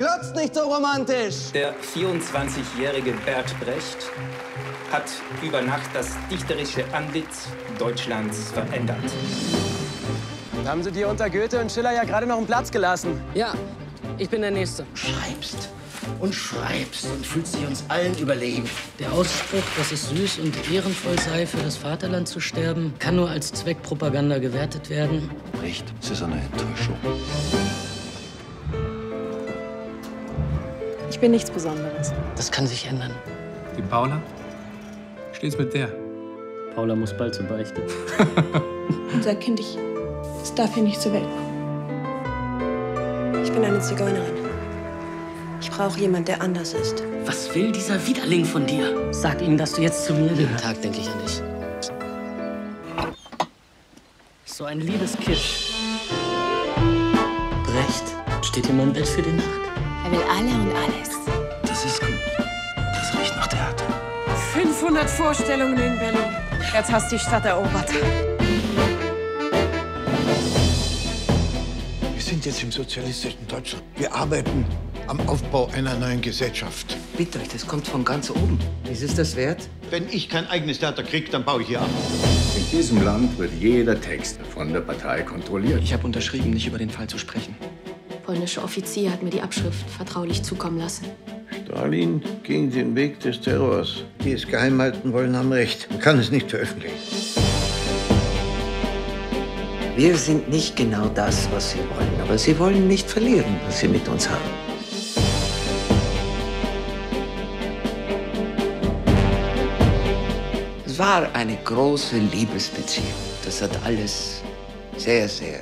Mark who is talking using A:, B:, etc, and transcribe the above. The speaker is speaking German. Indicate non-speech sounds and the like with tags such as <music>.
A: Glotzt nicht so romantisch!
B: Der 24-jährige Bert Brecht hat über Nacht das dichterische Antlitz Deutschlands verändert.
A: Da haben sie dir unter Goethe und Schiller ja gerade noch einen Platz gelassen.
C: Ja, ich bin der Nächste.
D: Schreibst und schreibst und fühlst dich uns allen überlegen.
C: Der Ausspruch, dass es süß und ehrenvoll sei, für das Vaterland zu sterben, kann nur als Zweckpropaganda gewertet werden.
D: Brecht, es ist eine Enttäuschung.
E: Ich bin nichts Besonderes.
C: Das kann sich ändern.
F: Die Paula? Steht's mit der?
C: Paula muss bald zur Beichte. <laughs>
E: Unser Kind, ich, es darf hier nicht zur Welt kommen. Ich bin eine Zigeunerin. Ich brauche jemanden, der anders ist.
C: Was will dieser Widerling von dir? Sag ihm, dass du jetzt zu mir gehörst. Jeden Tag denke ich an dich. So ein liebes Kitsch. Brecht, steht ihm ein Bett für die Nacht.
E: Er will alle und alles.
D: Das ist gut. Das riecht nach Theater.
E: 500 Vorstellungen in Berlin. Jetzt hast du die Stadt erobert.
G: Wir sind jetzt im sozialistischen Deutschland. Wir arbeiten am Aufbau einer neuen Gesellschaft.
D: Bitte, das kommt von ganz oben. Ist es das wert?
G: Wenn ich kein eigenes Theater kriege, dann baue ich hier ab.
H: In diesem Land wird jeder Text von der Partei kontrolliert.
D: Ich habe unterschrieben, nicht über den Fall zu sprechen.
I: Polnische Offizier hat mir die Abschrift vertraulich zukommen lassen.
G: Stalin ging den Weg des Terrors. Die es geheim halten wollen, haben recht. Man kann es nicht veröffentlichen.
D: Wir sind nicht genau das, was sie wollen, aber sie wollen nicht verlieren, was sie mit uns haben. Es war eine große Liebesbeziehung. Das hat alles sehr, sehr